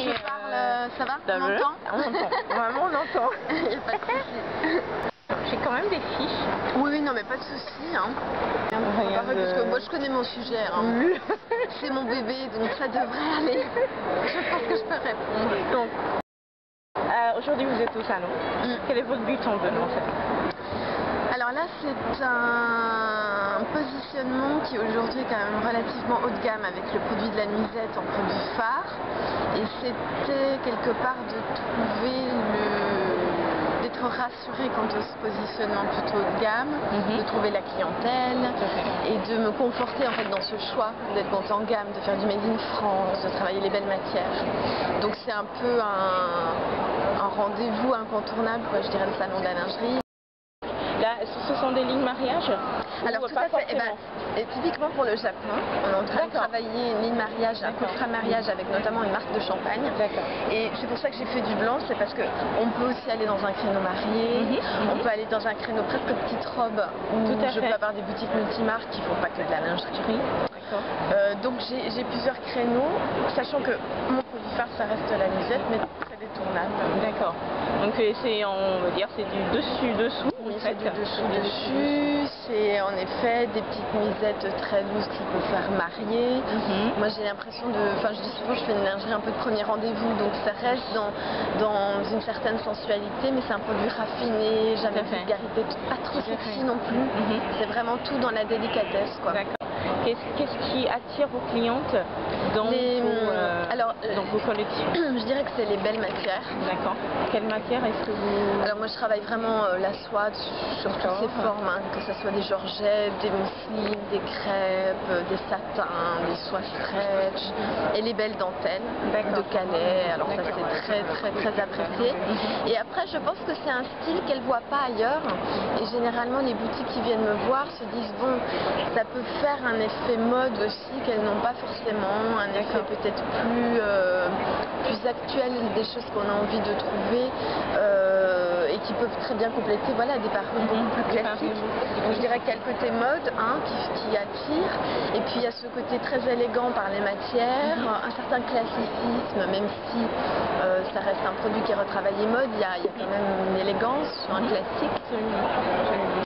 Je euh, parle, euh, ça va? On entend? On entend. Vraiment, on entend. J'ai quand même des fiches. Oui, non, mais pas de souci. Hein. Rien Pareil, parce que moi, je connais mon sujet. hein. C'est mon bébé, donc ça devrait aller. Je pense que je peux répondre. Donc, euh, aujourd'hui vous êtes au salon. Mm. Quel est votre but en venant Alors là, c'est un positionnement qui aujourd'hui est quand même relativement haut de gamme avec le produit de la nuisette en produit phare. Et c'était quelque part de trouver le d'être rassuré quant au ce positionnement plutôt haut de gamme, Mhm. de trouver la clientèle et de me conforter en fait dans ce choix d'être monté en gamme, de faire du made in France, de travailler les belles matières. Donc c'est un peu un, un rendez-vous incontournable, quoi, je dirais, le salon de la lingerie. Là, est-ce que ce sont des lignes mariage Alors Ou tout à fait. Eh ben, et typiquement pour le Japon, on est en train de travailler une ligne mariage, un coffret mariage avec notamment une marque de champagne. Et c'est pour ça que j'ai fait du blanc, c'est parce que on peut aussi aller dans un créneau marié, Mhm, on mhm. peut aller dans un créneau presque petite robe où Tout à je fait. peux avoir des boutiques multimarques qui font pas que de la lingerie. Euh, donc j'ai j'ai plusieurs créneaux, sachant que mon produit phare ça reste la musette, mais D'accord. Donc euh, c'est, on va dire, c'est du dessus-dessous. Oui, en c'est fait. du dessus-dessus, c'est en effet des petites misettes très lousses qu'il faut faire marier. Mhm. Moi j'ai l'impression de, enfin je dis souvent je fais une lingerie un peu de premier rendez-vous, donc ça reste dans, dans une certaine sensualité, mais c'est un produit raffiné, jamais vulgarité, pas trop sexy non plus. Mhm. C'est vraiment tout dans la délicatesse quoi. D'accord. Qu'est-ce, qu'est-ce qui attire vos clientes? Dans, Les, vos, euh, alors, euh, dans vos collections Je dirais que c'est les belles matières. D'accord. Quelle matière est-ce que vous... Alors moi je travaille vraiment euh, la soie sur toutes ses formes, hein, que ce soit des georgettes, des mousselines, des crêpes, euh, des satins, des soies stretch et les belles dentelles de Calais. Alors ça c'est très très très apprécié. Et après je pense que c'est un style qu'elle voit pas ailleurs. Et généralement les boutiques qui viennent me voir se disent bon ça peut faire un effet mode aussi qu'elles n'ont pas forcément, un effet peut-être plus, euh, plus actuel des choses qu'on a envie de trouver euh, et qui peuvent très bien compléter voilà, des parures beaucoup plus Des classiques. Donc je dirais qu'il y a le côté mode hein, qui, qui attire et puis il y a ce côté très élégant par les matières, un certain classicisme même si euh, ça reste un produit qui est retravaillé mode, il y a, il y a quand même une élégance un classique. Absolument. Absolument.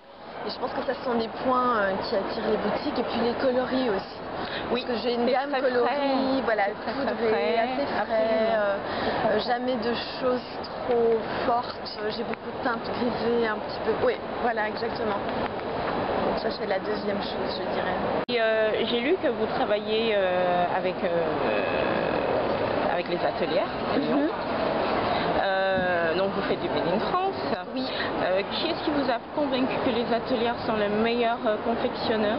Et je pense que ça ce sont des points qui attirent les boutiques et puis les coloris aussi. Oui, Parce que j'ai une gamme frais. voilà, C'est très, très poudrée, frais, assez frais, euh, euh, jamais de choses trop fortes. Euh, J'ai beaucoup de teintes grisées, un petit peu. Oui, voilà, exactement. Donc ça c'est la deuxième chose, je dirais. Et, euh, j'ai lu que vous travaillez euh, avec, avec les ateliers. Mhm. Euh, donc vous faites du Made in France. Oui. Euh, qui est-ce qui vous a convaincu que les ateliers sont les meilleurs euh, confectionneurs?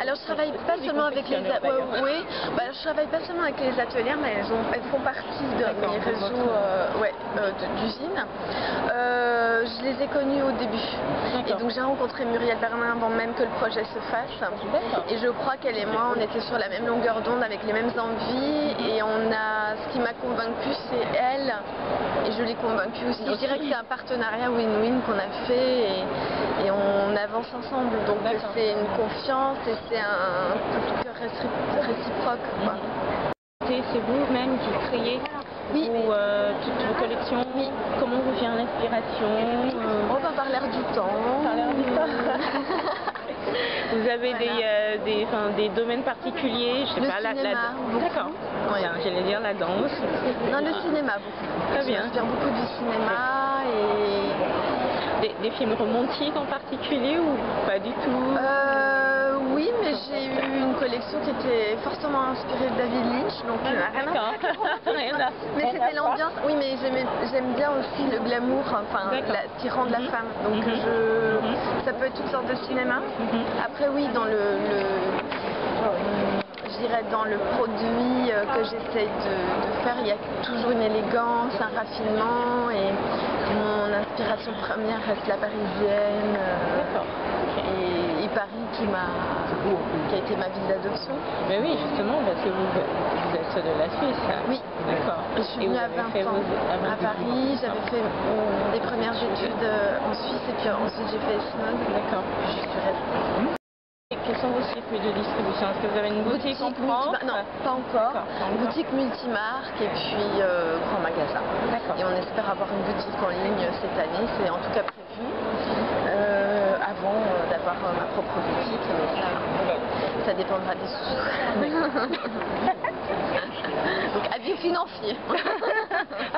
Alors je travaille pas seulement avec les ouais, oui, bah, je travaille pas seulement avec les ateliers, mais elles, ont- elles font partie de mes réseaux euh, ouais, euh, de- d'usine. Euh, je les ai connues au début. Et donc j'ai rencontré Muriel Bernin avant même que le projet se fasse. Et je crois qu'elle et moi, on était sur la même longueur d'onde avec les mêmes envies. Et on a, ce qui m'a convaincue, c'est elle. Et je l'ai convaincue aussi. Je dirais que c'est un partenariat win-win qu'on a fait et, et on avance ensemble. Donc c'est une confiance et c'est un coup de cœur récipro- réciproque. quoi. C'est vous-même qui créez Oui. vos, euh, toutes vos collections Oui. Comment vous vient l'inspiration euh, On va par l'air du temps. Par l'air du temps. Vous avez des, euh, des, enfin, des domaines particuliers, je sais Le pas, la, beaucoup. D'accord. Ouais. J'allais dire la danse. Dans le cinéma, beaucoup. Très Je bien. m'inspire beaucoup du cinéma et Des, des films romantiques en particulier ou pas du tout? Euh, j'ai eu une collection qui était fortement inspirée de David Lynch, donc euh, rien à Mais c'était l'ambiance. Oui, mais j'aime bien aussi le glamour, enfin, la, qui rend de la Mhm. femme. Donc Mhm. je, Mhm. ça peut être toutes sortes de cinéma. Après, oui, dans le, le- je dirais dans le produit euh, que j'essaye de, de faire, il y a toujours une élégance, un raffinement et mon inspiration première reste la parisienne. euh, et Paris qui m'a qui a été ma ville d'adoption. Mais oui, justement, parce que vous, vous êtes de la Suisse. Oui. D'accord. Je suis venue à avez 20 fait ans vos- à 20 à Paris, j'avais fait euh, des premières études euh, en Suisse et puis ensuite j'ai fait Esmod. D'accord. Je suis restée. Quels sont vos circuits de distribution? Est-ce que vous avez une boutique, en propre multima- Non, pas encore. Boutique multimarque et puis euh, grand magasin. D'accord. Et on espère avoir une boutique en ligne cette année, c'est en tout cas prévu, euh, avant euh, d'avoir euh, ma propre boutique, mais ça, ça dépendra des sous. Donc, avis financier.